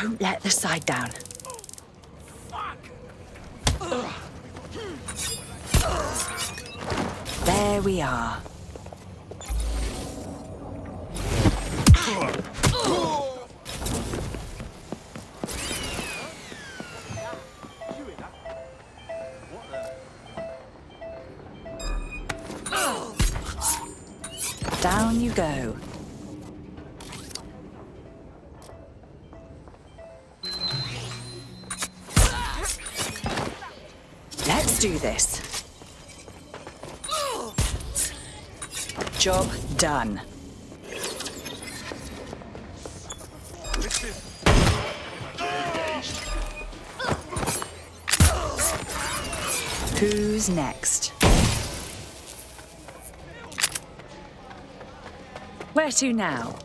Don't let the side down. There we are. Down you go. Do this. Job done. Who's next? Where to now?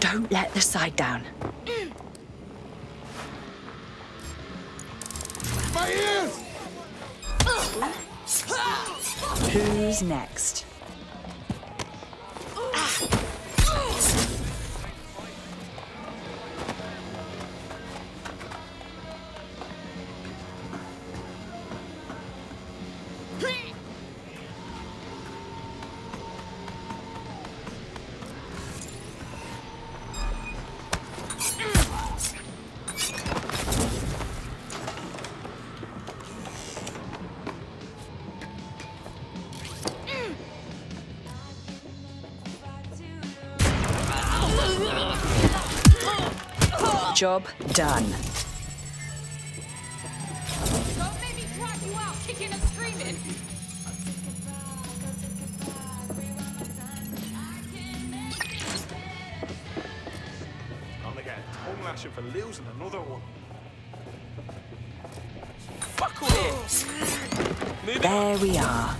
Don't let the side down. My ears! Who's next? Tongue done. for losing another one. Fuck all this! There we are.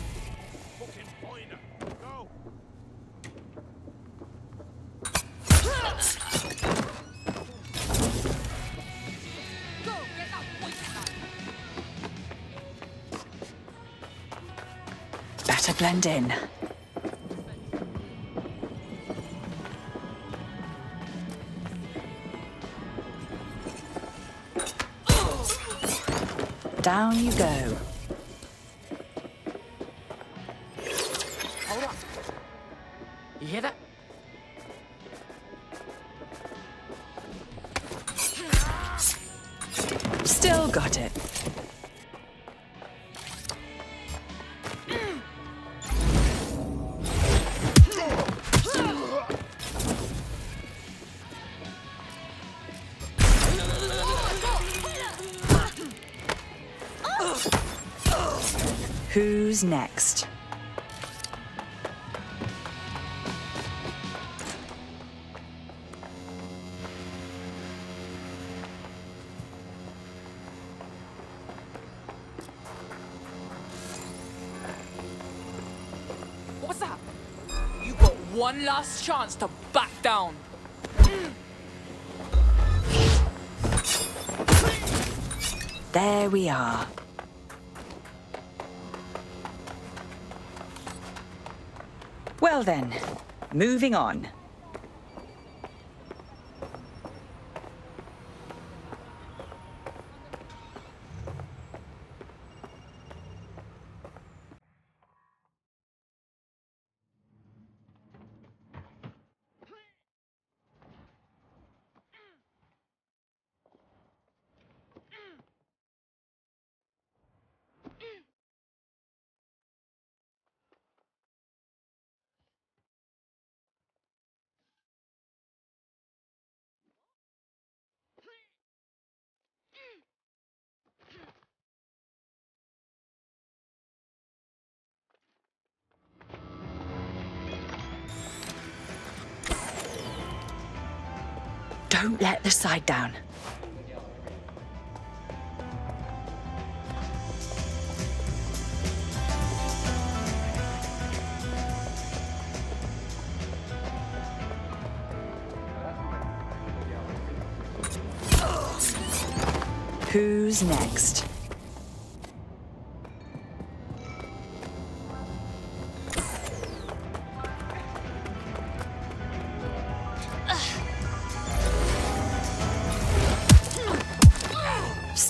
Better blend in. Down you go. Hold on. You hear that? Still got it. Who's next? What's that? You got one last chance to back down. There we are. Well then, moving on. Don't let the side down. Who's next?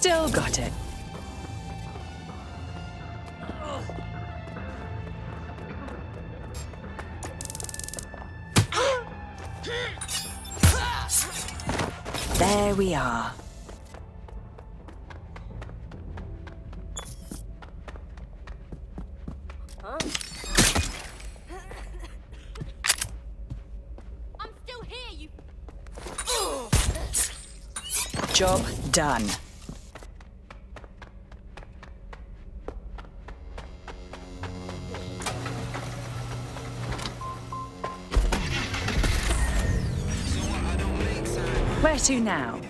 Still got it. There we are. I'm still here, you. Job done. To now?